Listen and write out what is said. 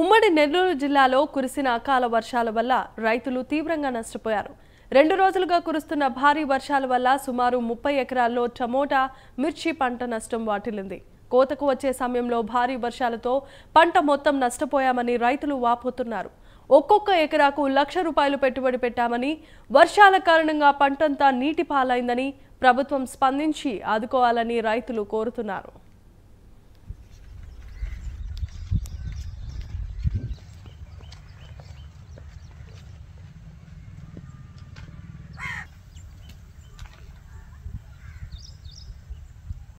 ఉమ్మడి నెల్లూరు జిల్లాలో కురిసిన అకాల వర్షాల వల్ల రైతులు తీవ్రంగా నష్టపోయారు. రెండు రోజులుగా కురుస్తున్న భారీ వర్షాల వల్ల సుమారు ముప్పై ఎకరాల్లో టమోటా మిర్చి పంట నష్టం వాటిల్లింది. కోతకు వచ్చే సమయంలో భారీ వర్షాలతో పంట మొత్తం నష్టపోయామని రైతులు వాపోతున్నారు. ఒక్కొక్క ఎకరాకు లక్ష రూపాయలు పెట్టుబడి పెట్టామని వర్షాల కారణంగా పంటంతా నీటి పాలైందని ప్రభుత్వం స్పందించి ఆదుకోవాలని రైతులు కోరుతున్నారు.